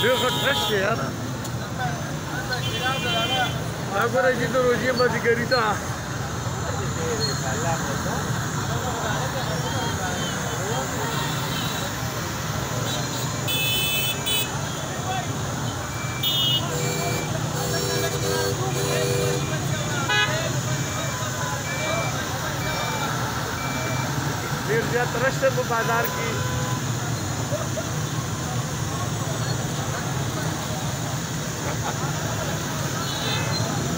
देखो ट्रस्ट यार अगर अजी तो रोजी मत करी था मिर्ज़ा तरस बाज़ार की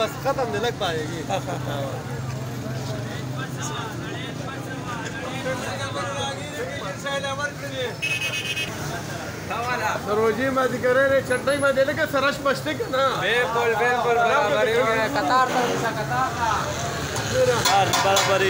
बस खत्म नहीं लग पाएगी। सरोजी मत तो करे रे चट्टई मत दे लेके सरस मस्ती के ना। बिल्कुल बिल्कुल बराबर है? कतार था कतार था। बराबर